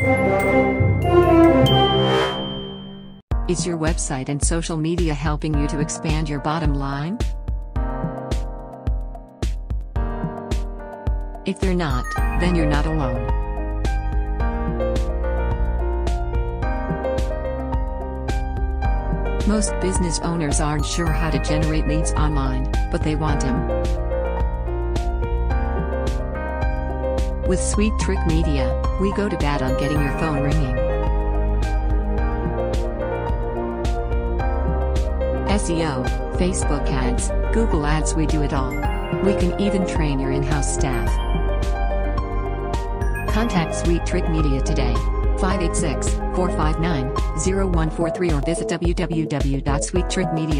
Is your website and social media helping you to expand your bottom line? If they're not, then you're not alone. Most business owners aren't sure how to generate leads online, but they want them. With Sweet Trick Media, we go to bat on getting your phone ringing. SEO, Facebook ads, Google ads, we do it all. We can even train your in house staff. Contact Sweet Trick Media today. 586 459 0143 or visit www.sweettrickmedia.